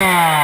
Yeah.